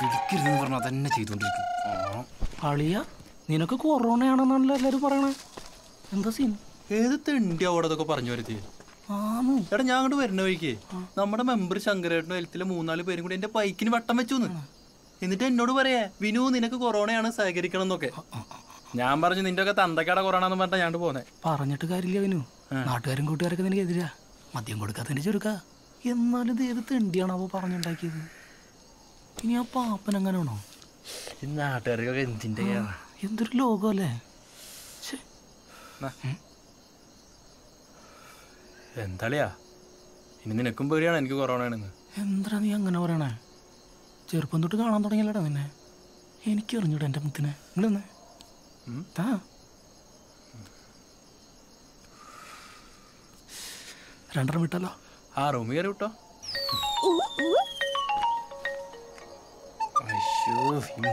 വിളിക്കരുതെന്ന് പറഞ്ഞാൽ തന്നെ ചെയ്തുകൊണ്ടിരിക്കും കളിയ അളിയ നിനക്ക് കൊറോണയാണെന്നാണല്ലോ എല്ലാവരും പറയണേ. എന്താ സീൻ ഏത് തെണ്ടി അവിടെ അതൊക്കെ പറഞ്ഞു വരുത്തി? എടാ ഞാൻ അങ്ങോട്ട് വരുന്ന വഴിക്ക്. നമ്മുടെ മെമ്പർ ശങ്കരേട്ടനും ഹെൽത്തിലെ മൂന്നാൽ പേരും കൂടി എന്റെ ബൈക്കിന് വട്ടം വെച്ചു എന്നിട്ട് എന്നോട് പറയാ വിനു നിനക്ക് കൊറോണയാണ് സഹകരിക്കണം എന്നൊക്കെ. ഞാൻ പറഞ്ഞു നിന്റെ ഒക്കെ തന്തക്കാട കൊറോണ എന്ന് പറഞ്ഞാ ഞാണ്ട് പോന്നെ. പറഞ്ഞിട്ട് കാര്യമില്ല വിനു. നാട്ടുകാരും കൂട്ടുകാരൊക്കെ നിനക്ക് എതിരാ മദ്യം കൊടുക്കാത്തതിന്റെ ചുരുക്ക. എന്നാലും ഇത് ഏത് തെണ്ടിയാണാവോ പറഞ്ഞുണ്ടാക്കിയത്? ഇനി ആ പാപ്പൻ എങ്ങനെയാണോ ഈ നാട്ടുകാർക്കൊക്കെ എന്തിന്റെ എന്തൊരു ലോകമല്ലേ ശ്ശെ. എന്താളിയാ? ഇനി നിനക്കും പേടിയാണ് എനിക്ക് കൊറോണ ആണെന്ന് എന്താ നീ അങ്ങനെ പറയണേ? ചെറുപ്പം തൊട്ട് കാണാൻ തുടങ്ങിയല്ലടാ നിന്നെ. എനിക്ക് അറിഞ്ഞൂടാ എന്റെ മുത്തിനെ. നിങ്ങളെന്ന്? താ. രണ്ടെണ്ണം വിട്ടല്ലോ. ആ റൂമിൽ കയറി വിട്ടോ.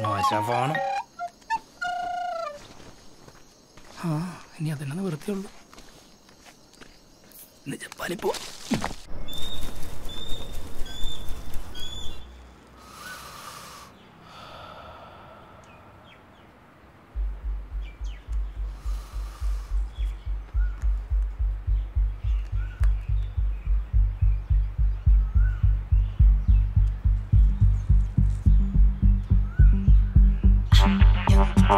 മാശാഫാണ് ആ ഇനി അതന്നെ നിവൃത്തിയുള്ളൂ ഇന്ന് ജപ്പാനിൽ പോ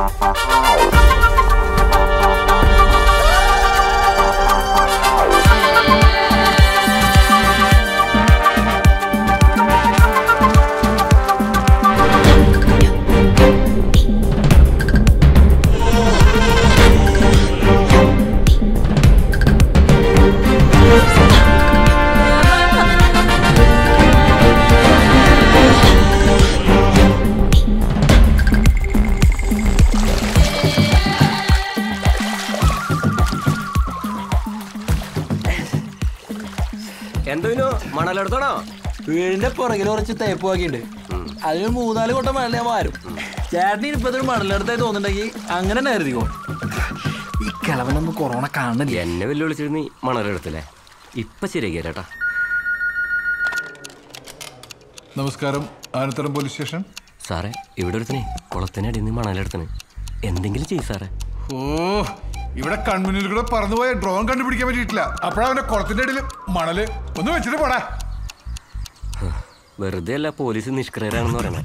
Uh-huh. എന്തോ മണലെടുത്തണോ? വീടിന്റെ പുറകിൽ കുറച്ച് തേപ്പ് ബാക്കിയുണ്ട് അതിന് മൂന്നാൽ കൊട്ടം മണൽ ഞാൻ മാറും ചേട്ടന് ഇപ്പത്തൊരു മണലെടുത്തായി തോന്നുന്നുണ്ടെങ്കിൽ അങ്ങനെ തന്നെ കരുതിക്കോ. ഈ കിളവനൊന്നും കൊറോണ കാണുന്നില്ല. എന്നെ വെല്ലുവിളിച്ചിട്ട് നീ മണലെടുത്തില്ലേ? ഇപ്പൊ ശരിയാക്കിയ ചേട്ടാ നമസ്കാരം. ആനത്തരം പോലീസ് സ്റ്റേഷൻ? സാറേ ഇവിടെ ഒരുത്തനെ. കുളത്തിനടിയിൽ നിന്ന് മണലെടുത്തന്. എന്തെങ്കിലും ചെയ്യും സാറേ. ഓ ഇവിടെ കൺമുന്നിൽ കൂടെ പറന്നുപോയ ഡ്രോൺ കണ്ടുപിടിക്കാൻ പറ്റിയിട്ടില്ല. അപ്പോഴവന്റെ കുളത്തിന്റെ ഇടയിൽ മണൽ. ഒന്ന് വെച്ചിട്ട് പോടാ. വെറുതെ അല്ല പോലീസ് നിഷ്ക്രിയരാണെന്ന് പറയണേ.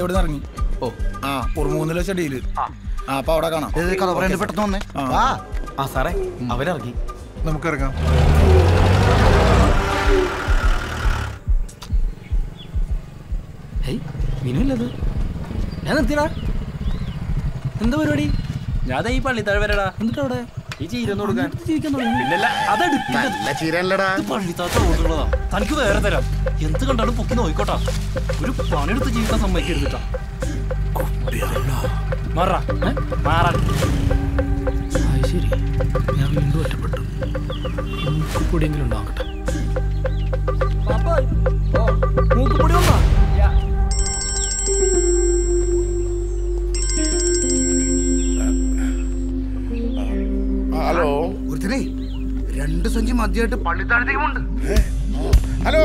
ഇവിടെ ഇറങ്ങി? ഓ. ആ ഉറുമൂന്നിലെ ചെടിയിൽ. ആ. അപ്പൊ അവിടെ കാണാം. കഥ പെട്ടെന്ന് വന്നേ? ആ. സാറേ അവരിറങ്ങി. നമുക്കിറങ്ങാം. ഹേയ് വിനുല്ലത് ഞാൻ നിർത്തിയടാ എന്താ പരിപാടി? ഞാൻ ഈ പള്ളി വരടാ. എന്നിട്ട് തനിക്ക് വേറെ തരാം. എന്ത് കണ്ടാലും പൊക്കി നോയിക്കോട്ടാ. ഒരു പണിയെടുത്ത് ജീവിക്കാൻ സമ്മതിക്കരുതിട്ടാ മാറാ അത് ശരി. ഞാൻ വീണ്ടും ഒറ്റപ്പെട്ടു. മൂക്കുപൊടിയെങ്കിലും ഉണ്ടാകട്ടെ മദ്യമായിട്ട് പള്ളിത്താഴത്തേക്കുമുണ്ട് ഹലോ